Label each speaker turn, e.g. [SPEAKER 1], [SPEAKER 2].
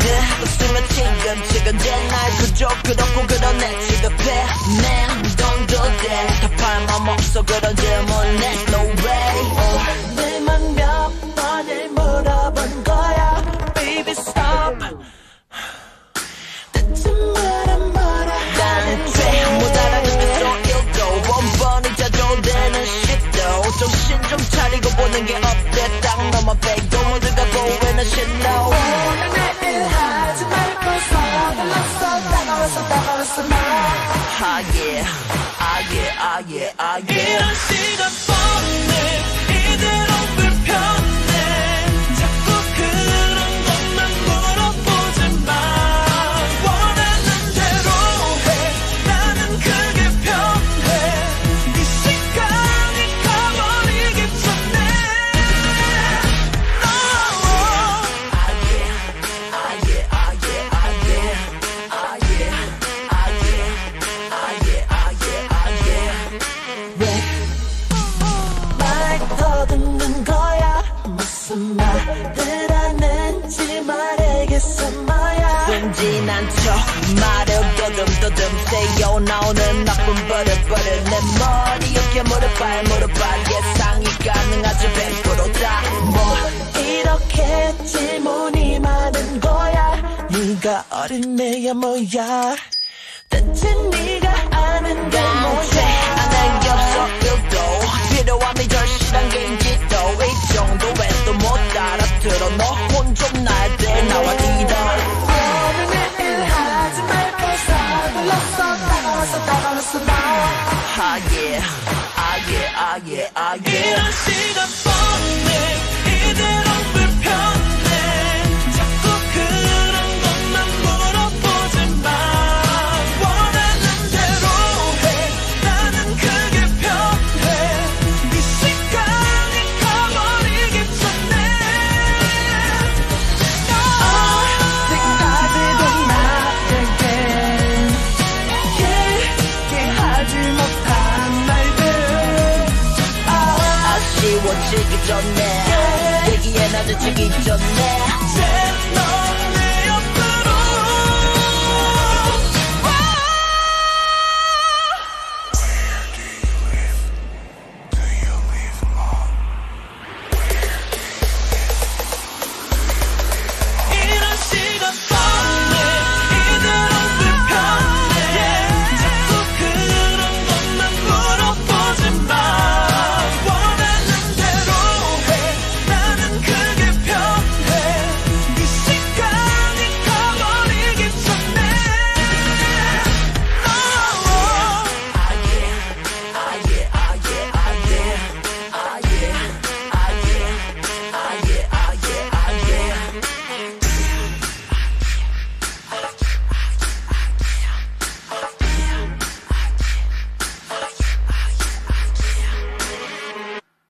[SPEAKER 1] 지근지근대 날 그저 그렇고 그러네. 지급해. Man don't do that 다 팔아먹어 그런 질문 There's no way. oh.
[SPEAKER 2] 내만 몇 번을 물어본 거야. Baby stop. 대체 뭐라 뭐라
[SPEAKER 1] 나는 죄못 알아듣겠어. 일도 원번이 자조되는 shit도 정신 좀 차리고 보는 게 어때? 딱 너만 빼고 모두가 보이는 no ah yeah, ah yeah, ah yeah, ah yeah.
[SPEAKER 2] And I think
[SPEAKER 1] 순진한 척 말을 더듬더듬 새어 나오는 나쁜 버릇버릇 내 머리 어깨 무릎 발 무릎 발 예상이 가능하지 100%다. 뭐
[SPEAKER 2] 이렇게 질문이 많은 거야? 네가 어린 애야 뭐야? 대체 네가
[SPEAKER 1] Ah yeah Ah yeah Ah yeah Ah yeah
[SPEAKER 2] 이런 시간 뻔해 이대로
[SPEAKER 1] another chick 있었네